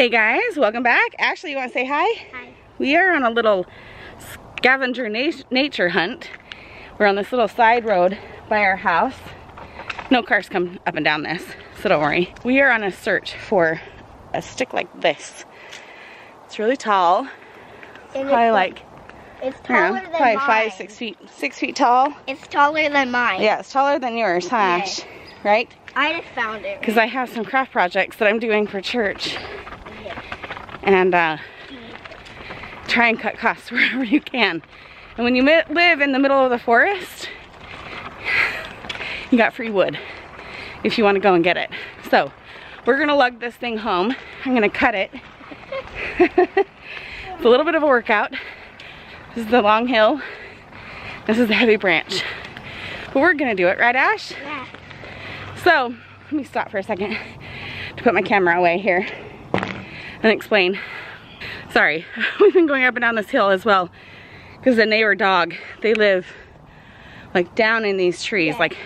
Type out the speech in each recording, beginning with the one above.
Hey guys, welcome back. Ashley, you want to say hi? Hi. We are on a little scavenger na nature hunt. We're on this little side road by our house. No cars come up and down this, so don't worry. We are on a search for a stick like this. It's really tall. It's And probably it's, like, it's taller know, than probably mine. five, six feet, six feet tall. It's taller than mine. Yeah, it's taller than yours, huh. Ash? Right? I just found it. Because I have some craft projects that I'm doing for church. And uh, try and cut costs wherever you can. And when you live in the middle of the forest, you got free wood if you want to go and get it. So we're gonna lug this thing home. I'm gonna cut it. it's a little bit of a workout. This is the long hill. This is the heavy branch. But we're gonna do it, right Ash? Yeah. So, let me stop for a second to put my camera away here and explain. Sorry, we've been going up and down this hill as well because the neighbor dog, they live like down in these trees, Yeah. like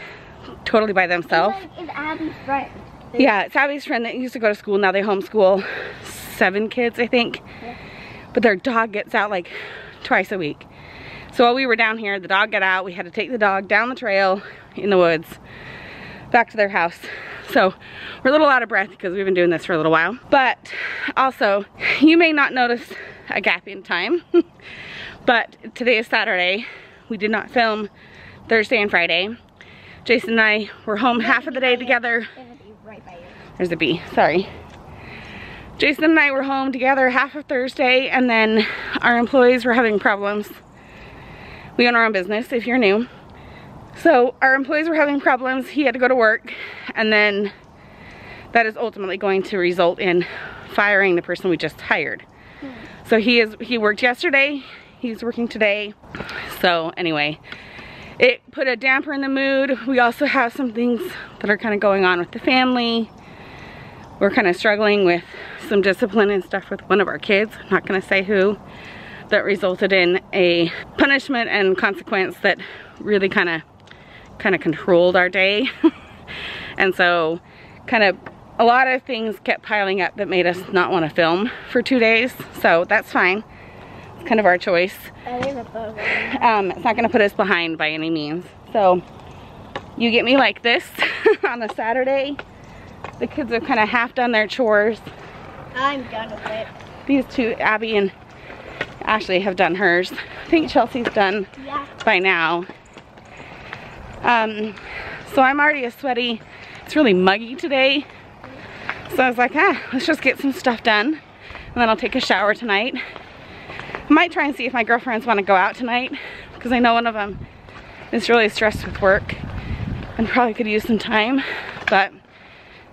totally by themselves. It's, Abby's friend. Yeah, it's Abby's friend that used to go to school. Now they homeschool seven kids, I think. Yeah. But their dog gets out like twice a week. So while we were down here, the dog got out. We had to take the dog down the trail in the woods back to their house. So we're a little out of breath because we've been doing this for a little while. But also, you may not notice a gap in time. but today is Saturday. We did not film Thursday and Friday. Jason and I were home half of the day together. There's a bee, sorry. Jason and I were home together half of Thursday and then our employees were having problems. We own our own business if you're new. So our employees were having problems. He had to go to work and then that is ultimately going to result in firing the person we just hired. Hmm. So he is he worked yesterday, he's working today. So anyway, it put a damper in the mood. We also have some things that are kind of going on with the family. We're kind of struggling with some discipline and stuff with one of our kids. I'm not gonna say who. That resulted in a punishment and consequence that really kind of kind of controlled our day. and so kind of a lot of things kept piling up that made us not want to film for two days. So that's fine. It's kind of our choice. That is a photo. Um, it's not gonna put us behind by any means. So you get me like this on a Saturday. The kids have kind of half done their chores. I'm done with it. These two, Abby and Ashley, have done hers. I think Chelsea's done Yeah. by now. Um, so I'm already a sweaty. It's really muggy today. So I was like, ah, let's just get some stuff done. And then I'll take a shower tonight. I might try and see if my girlfriends want to go out tonight because I know one of them is really stressed with work and probably could use some time, but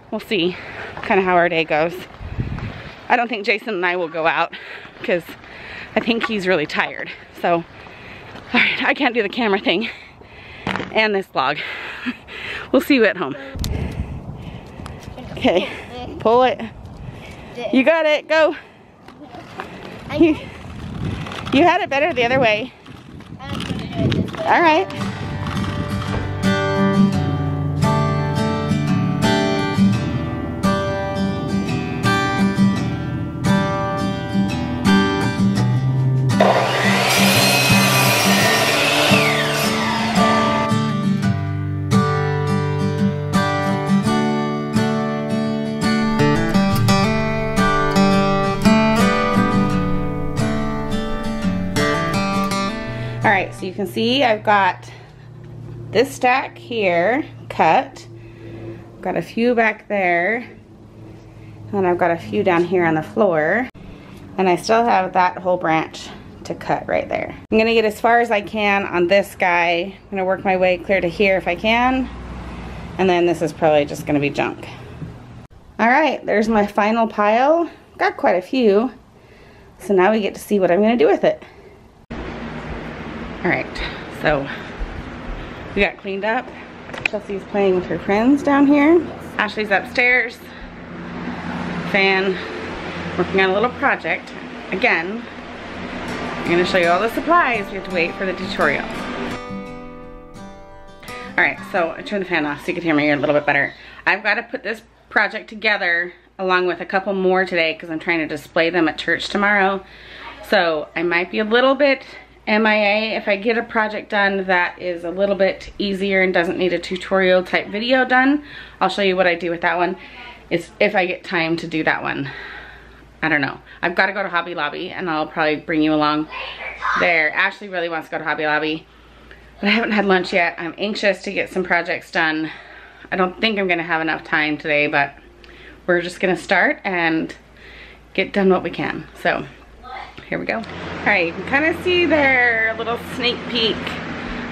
we'll see kind of how our day goes. I don't think Jason and I will go out because I think he's really tired. So, all right, I can't do the camera thing and this vlog. we'll see you at home. Okay, pull it. You got it, go. You, you had it better the other way. I'm gonna do it this way. All right. Can see I've got this stack here cut. Got a few back there. And I've got a few down here on the floor. And I still have that whole branch to cut right there. I'm gonna get as far as I can on this guy. I'm gonna work my way clear to here if I can. And then this is probably just gonna be junk. All right, there's my final pile. Got quite a few. So now we get to see what I'm gonna do with it. All right, so we got cleaned up. Chelsea's playing with her friends down here. Ashley's upstairs. Fan, working on a little project. Again, I'm gonna show you all the supplies. We have to wait for the tutorial. All right, so I turned the fan off so you can hear me a little bit better. I've got to put this project together along with a couple more today because I'm trying to display them at church tomorrow. So I might be a little bit MIA if I get a project done that is a little bit easier and doesn't need a tutorial type video done. I'll show you what I do with that one. It's if I get time to do that one. I don't know. I've got to go to Hobby Lobby and I'll probably bring you along there. Ashley really wants to go to Hobby Lobby, but I haven't had lunch yet. I'm anxious to get some projects done. I don't think I'm gonna have enough time today, but we're just gonna start and get done what we can. So here we go. All right, you can kind of see there a little sneak peek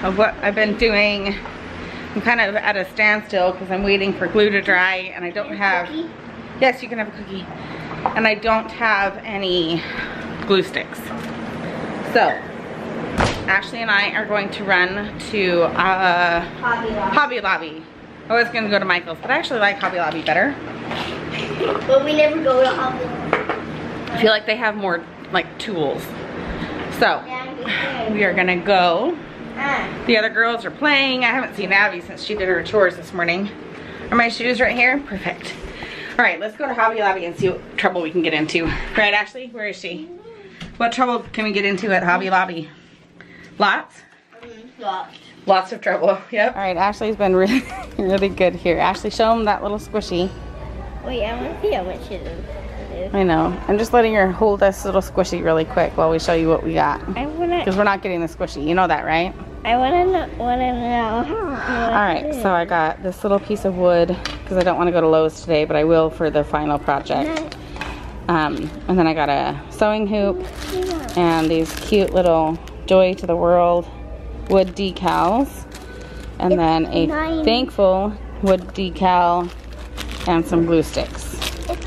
of what I've been doing. I'm kind of at a standstill because I'm waiting for glue to dry and I don't have, yes, you can have a cookie. And I don't have any glue sticks. So, Ashley and I are going to run to uh, Hobby Lobby. Hobby Lobby. I was gonna go to Michael's, but I actually like Hobby Lobby better. But we never go to Hobby Lobby. I feel like they have more like tools. So, we are gonna go. The other girls are playing. I haven't seen Abby since she did her chores this morning. Are my shoes right here? Perfect. All right, let's go to Hobby Lobby and see what trouble we can get into. Right, Ashley? Where is she? What trouble can we get into at Hobby Lobby? Lots? lots. Lots of trouble. Yep. All right, Ashley's been really, really good here. Ashley, show them that little squishy. Wait, I want to see how much it is. I know. I'm just letting her hold this little squishy really quick while we show you what we got. I wanna, Because we're not getting the squishy. You know that, right? I wanna know, wanna know. All right, so I got this little piece of wood because I don't want to go to Lowe's today, but I will for the final project. Um, and then I got a sewing hoop and these cute little Joy to the World wood decals. And then a nine. thankful wood decal and some glue sticks.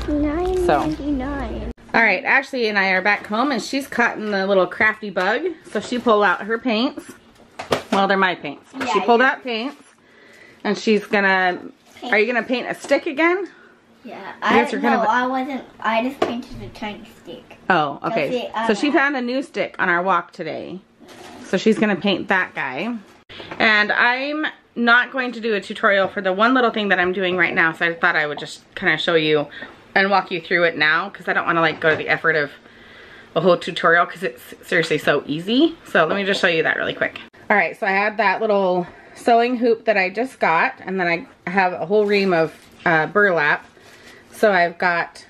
It's nine ninety nine. All right, Ashley and I are back home and she's cutting the little crafty bug. So she pulled out her paints. Well, they're my paints. Yeah, she pulled out paints and she's gonna, are you gonna paint a stick again? Yeah, I no, kind of- I wasn't. I just painted a tiny stick. Oh, okay. So she found a new stick on our walk today. So she's gonna paint that guy. And I'm not going to do a tutorial for the one little thing that I'm doing right now. So I thought I would just kind of show you and walk you through it now because I don't want to like go to the effort of a whole tutorial because it's seriously so easy. So let me just show you that really quick. All right, so I had that little sewing hoop that I just got and then I have a whole ream of uh, burlap. So I've got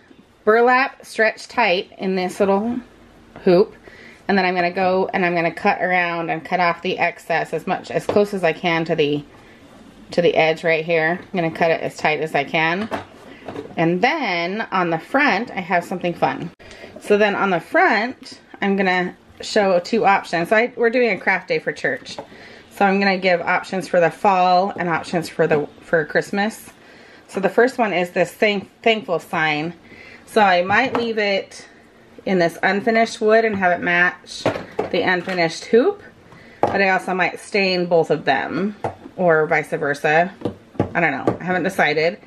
burlap stretched tight in this little hoop and then I'm gonna go and I'm gonna cut around and cut off the excess as much as close as I can to the to the edge right here. I'm gonna cut it as tight as I can. And then on the front, I have something fun. So then on the front, I'm gonna show two options. So I, we're doing a craft day for church. So I'm gonna give options for the fall and options for the for Christmas. So the first one is this thank, thankful sign. So I might leave it in this unfinished wood and have it match the unfinished hoop. But I also might stain both of them or vice versa. I don't know. I haven't decided.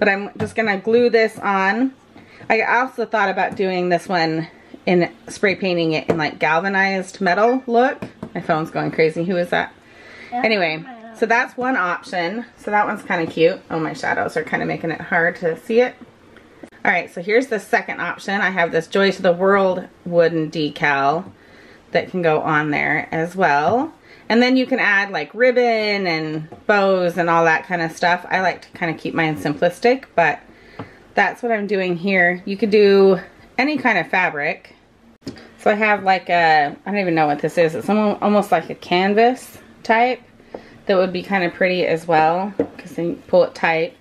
But I'm just going to glue this on. I also thought about doing this one in spray painting it in like galvanized metal look. My phone's going crazy. Who is that? Anyway, so that's one option. So that one's kind of cute. Oh, my shadows are kind of making it hard to see it. All right, so here's the second option. I have this Joy to the World wooden decal that can go on there as well. And then you can add like ribbon and bows and all that kind of stuff. I like to kind of keep mine simplistic, but that's what I'm doing here. You could do any kind of fabric. So I have like a, I don't even know what this is. It's almost like a canvas type that would be kind of pretty as well because then you pull it tight.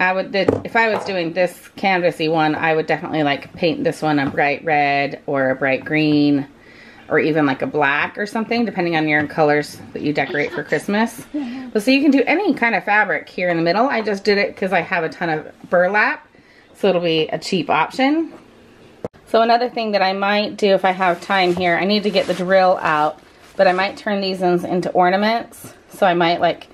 I would, if I was doing this canvasy one, I would definitely like paint this one a bright red or a bright green or even like a black or something, depending on your colors that you decorate for Christmas. But so you can do any kind of fabric here in the middle. I just did it because I have a ton of burlap, so it'll be a cheap option. So another thing that I might do if I have time here, I need to get the drill out, but I might turn these into ornaments. So I might like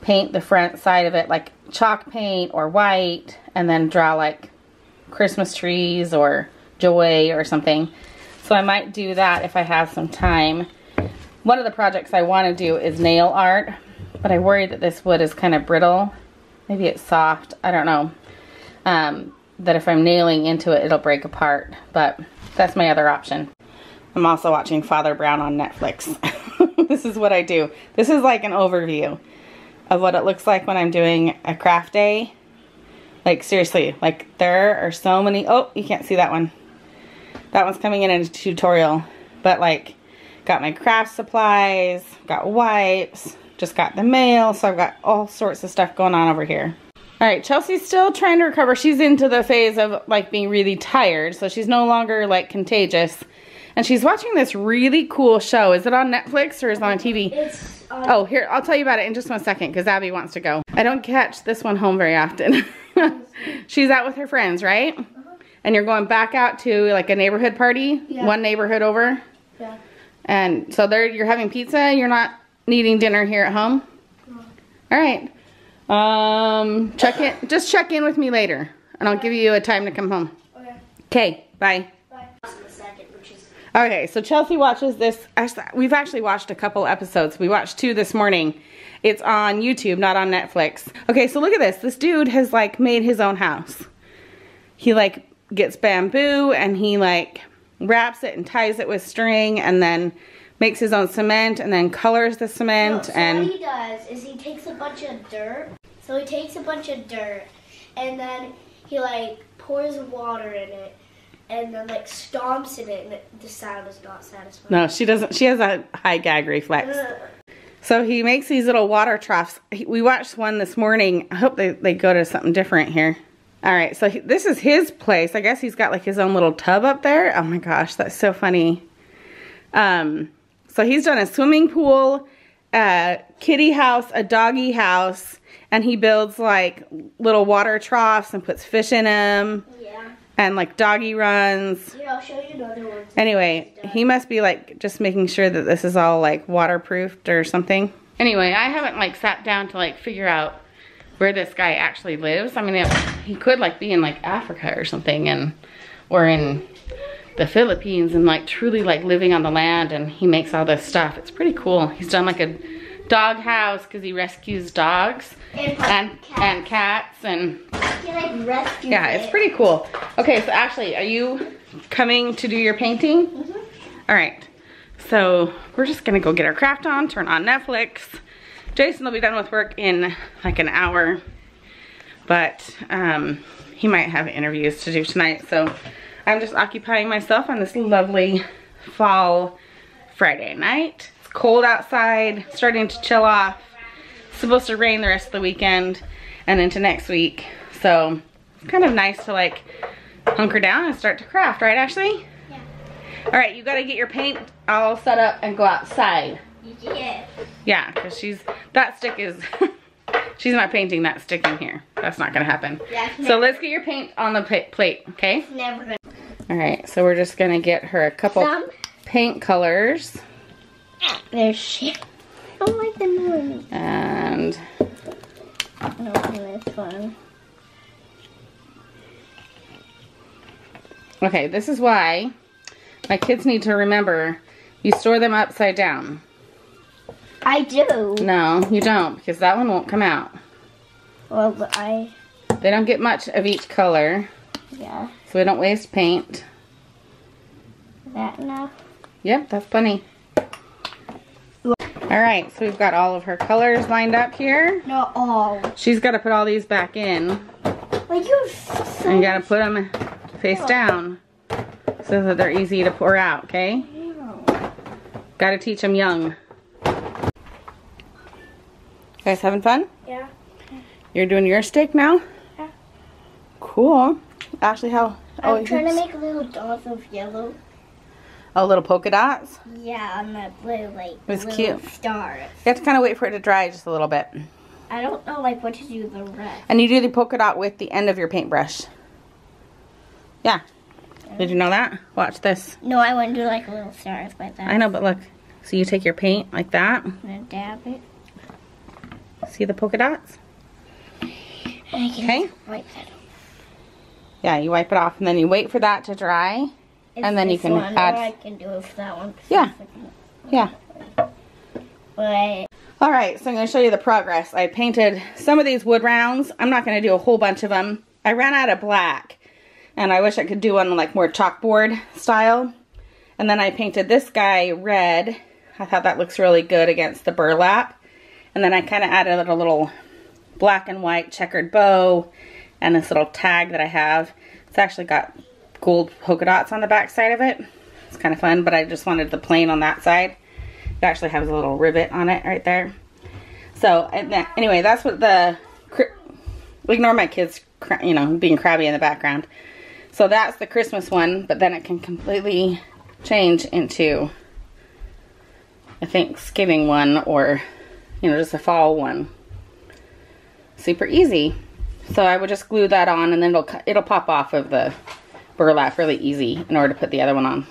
paint the front side of it like chalk paint or white and then draw like Christmas trees or joy or something. So I might do that if I have some time. One of the projects I want to do is nail art, but I worry that this wood is kind of brittle. Maybe it's soft, I don't know. Um, that if I'm nailing into it, it'll break apart. But that's my other option. I'm also watching Father Brown on Netflix. this is what I do. This is like an overview of what it looks like when I'm doing a craft day. Like seriously, like there are so many, oh, you can't see that one. That one's coming in in a tutorial. But like, got my craft supplies, got wipes, just got the mail, so I've got all sorts of stuff going on over here. All right, Chelsea's still trying to recover. She's into the phase of like being really tired, so she's no longer like contagious. And she's watching this really cool show. Is it on Netflix or is it on TV? It's on Oh, here, I'll tell you about it in just one second because Abby wants to go. I don't catch this one home very often. she's out with her friends, right? And you're going back out to like a neighborhood party, Yeah. one neighborhood over. Yeah. And so there you're having pizza, you're not needing dinner here at home? No. All right. Um, check in, just check in with me later and I'll give you a time to come home. Okay. Okay, bye. Bye. In a second, which is Okay, so Chelsea watches this. We've actually watched a couple episodes. We watched two this morning. It's on YouTube, not on Netflix. Okay, so look at this. This dude has like made his own house. He like gets bamboo and he like wraps it and ties it with string and then makes his own cement and then colors the No, cement so and what he does is he takes a bunch of dirt. So he takes a bunch of dirt and then he like pours water in it and then like stomps in it and the sound is not satisfying. no, she doesn't. She has a high gag reflex. So he makes these little water troughs. We watched one this morning. I hope they, they go to something different here. All right, so he, this is his place. I guess he's got like his own little tub up there. Oh my gosh, that's so funny. Um, so he's done a swimming pool, a kitty house, a doggy house, and he builds like little water troughs and puts fish in them Yeah. and like doggy runs. Here, I'll show you another one. Anyway, he must be like just making sure that this is all like waterproofed or something. Anyway, I haven't like sat down to like figure out where this guy actually lives. I mean, it, he could like be in like Africa or something and or in the Philippines and like truly like living on the land and he makes all this stuff. It's pretty cool. He's done like a dog house because he rescues dogs And, and cat. and cats and he like rescues yeah, it. it's pretty cool. Okay, so Ashley, are you coming to do your painting? Mhm. All right. So we're just gonna go get our craft on, turn on Netflix. Jason will be done with work in like an hour, but um, he might have interviews to do tonight. So I'm just occupying myself on this lovely fall Friday night. It's cold outside, starting to chill off. It's supposed to rain the rest of the weekend and into next week. So it's kind of nice to like hunker down and start to craft, right Ashley? Yeah. All right, you gotta get your paint all set up and go outside. Yeah. Yeah, because she's, that stick is, she's not painting that stick in here. That's not gonna happen. Yeah. So let's get your paint on the plate, okay? it's never gonna. All right, so we're just gonna get her a couple Some. paint colors There's shit. I don't like the noise. and I don't think that's fun. okay, this is why my kids need to remember you store them upside down. I do. No, you don't because that one won't come out. Well, I. They don't get much of each color, Yeah. so we don't waste paint. Is that enough? Yep, that's plenty. All right, so we've got all of her colors lined up here. Not all. She's got to put all these back in. Like you have so And got to put them face down so that they're easy to pour out, okay? Got to teach them young. Guys having fun? Yeah. You're doing your steak now? Yeah. Cool. Ashley, how? Oh, I'm oh, trying to make little dots of yellow. oh, little polka dots. Yeah, on the blue, like It's little cute. stars. You have to kind of wait for it to dry just a little bit. I don't know like what to do the rest. And you do the polka dot with the end of your paintbrush. Yeah. Did you know that? Watch this. No, I want to do like little stars by that. I know, but look. So you take your paint like that. I'm dab it. See the polka dots? And I can Okay. wipe that. Yeah, you wipe it off and then you wait for that to dry. It's And then you can one, add- I can do it for that one. Yeah. Yeah. But All right, so I'm going to show you the progress. I painted some of these wood rounds. I'm not going to do a whole bunch of them. I ran out of black. And I wish I could do one like more chalkboard style. And then I painted this guy red. I thought that looks really good against the burlap. And then I kind of added a little black and white checkered bow and this little tag that I have. It's actually got gold polka dots on the back side of it. It's kind of fun, but I just wanted the plain on that side. It actually has a little rivet on it right there. So anyway, that's what the, ignore my kids, you know, being crabby in the background. So that's the Christmas one, but then it can completely change into a Thanksgiving one or, you know, just a fall one. Super easy. So I would just glue that on and then it'll, it'll pop off of the burlap really easy in order to put the other one on.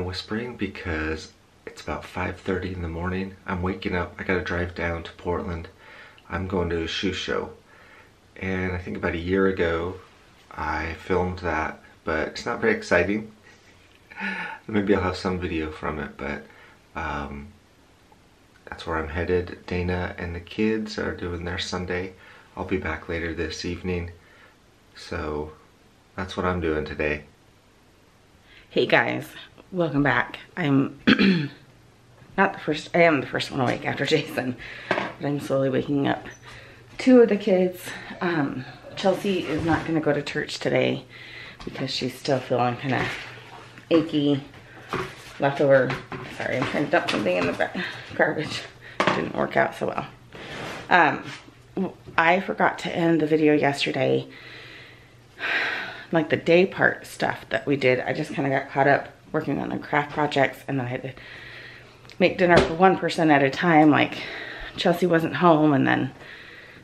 Of whispering because it's about 5.30 in the morning. I'm waking up, I gotta drive down to Portland. I'm going to a shoe show. And I think about a year ago, I filmed that, but it's not very exciting. Maybe I'll have some video from it, but um, that's where I'm headed. Dayna and the kids are doing their Sunday. I'll be back later this evening. So that's what I'm doing today. Hey guys, welcome back. I'm not the first, I am the first one awake after Jason, but I'm slowly waking up. Two of the kids, um, Chelsea is not gonna go to church today because she's still feeling kind of achy, leftover, sorry, I'm trying to dump something in the garbage. Didn't work out so well. Um, I forgot to end the video yesterday like the day part stuff that we did, I just kind of got caught up working on the craft projects and then I had to make dinner for one person at a time. Like Chelsea wasn't home and then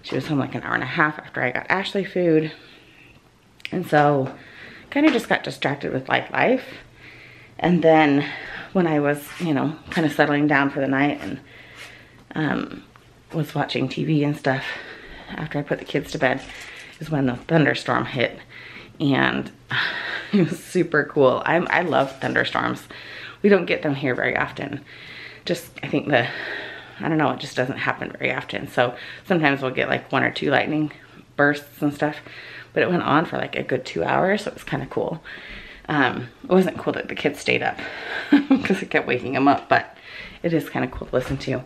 she was home like an hour and a half after I got Ashley food. And so kind of just got distracted with life life. And then when I was, you know, kind of settling down for the night and um, was watching TV and stuff after I put the kids to bed is when the thunderstorm hit and it was super cool. I, I love thunderstorms. We don't get them here very often. Just, I think the, I don't know, it just doesn't happen very often. So sometimes we'll get like one or two lightning bursts and stuff, but it went on for like a good two hours, so it was kind of cool. Um, it wasn't cool that the kids stayed up because it kept waking them up, but it is kind of cool to listen to.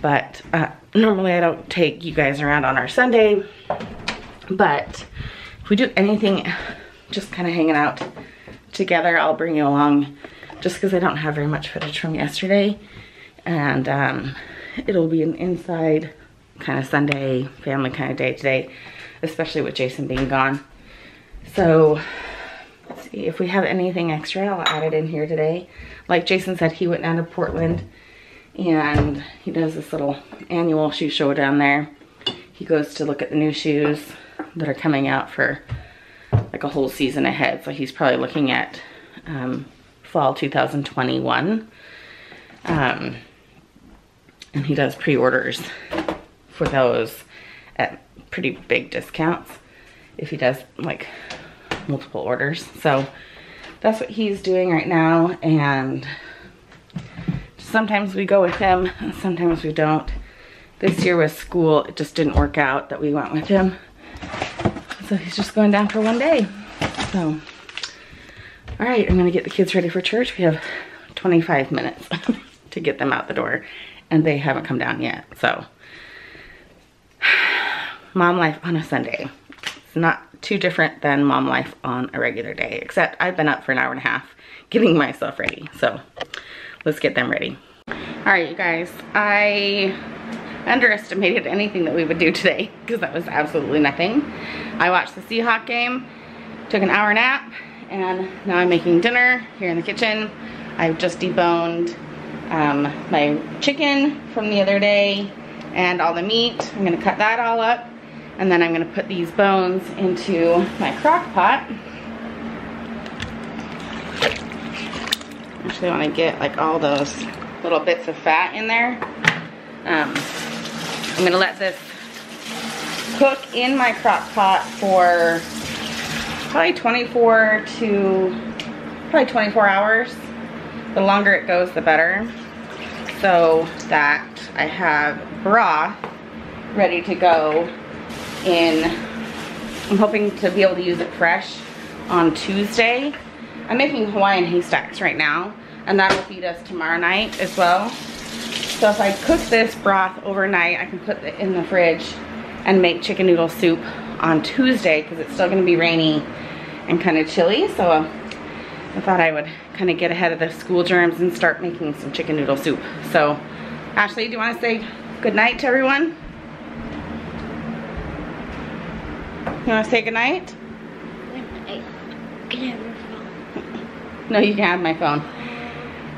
But uh, normally I don't take you guys around on our Sunday, but if we do anything just kind of hanging out together, I'll bring you along just because I don't have very much footage from yesterday. And um, it'll be an inside kind of Sunday family kind of day today, especially with Jason being gone. So let's see if we have anything extra, I'll add it in here today. Like Jason said, he went down to Portland and he does this little annual shoe show down there. He goes to look at the new shoes that are coming out for like a whole season ahead. So he's probably looking at um, fall 2021. Um, and he does pre-orders for those at pretty big discounts if he does like multiple orders. So that's what he's doing right now and sometimes we go with him, sometimes we don't. This year with school, it just didn't work out that we went with him. So he's just going down for one day. So, all right, I'm gonna get the kids ready for church. We have 25 minutes to get them out the door and they haven't come down yet. So, mom life on a Sunday. It's not too different than mom life on a regular day, except I've been up for an hour and a half getting myself ready. So let's get them ready. All right, you guys, I underestimated anything that we would do today because that was absolutely nothing. I watched the Seahawk game, took an hour nap, and now I'm making dinner here in the kitchen. I've just deboned um, my chicken from the other day and all the meat. I'm gonna cut that all up and then I'm gonna put these bones into my crock pot. Actually I wanna get like all those little bits of fat in there. Um, I'm gonna let this cook in my crock pot for probably 24 to probably 24 hours. The longer it goes, the better. So that I have broth ready to go in, I'm hoping to be able to use it fresh on Tuesday. I'm making Hawaiian haystacks right now and that will feed us tomorrow night as well. So if I cook this broth overnight, I can put it in the fridge and make chicken noodle soup on Tuesday because it's still gonna be rainy and kind of chilly. So um, I thought I would kind of get ahead of the school germs and start making some chicken noodle soup. So Ashley, do you wanna say good night to everyone? You wanna say goodnight? Can I have your phone? No, you can have my phone.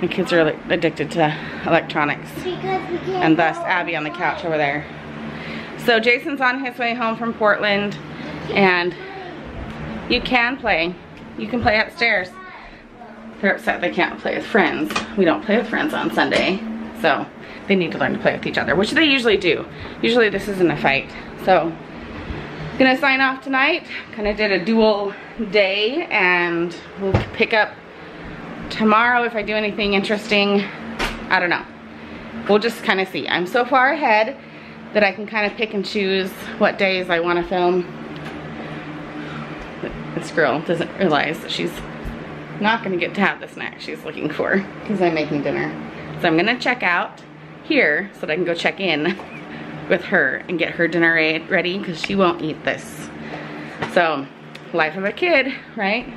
My kids are addicted to electronics. Because we can't And thus Abby on the couch over there. So Jason's on his way home from Portland and you can play. You can play upstairs. They're upset they can't play with friends. We don't play with friends on Sunday. So they need to learn to play with each other, which they usually do. Usually this isn't a fight. So gonna sign off tonight. Kind of did a dual day and we'll pick up tomorrow if I do anything interesting. I don't know. We'll just kind of see. I'm so far ahead that I can kind of pick and choose what days I want to film. This girl doesn't realize that she's not going to get to have the snack she's looking for because I'm making dinner. So I'm going to check out here so that I can go check in with her and get her dinner ready because she won't eat this. So, life of a kid, right?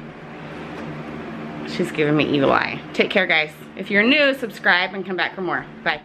She's giving me evil eye. Take care, guys. If you're new, subscribe and come back for more. Bye.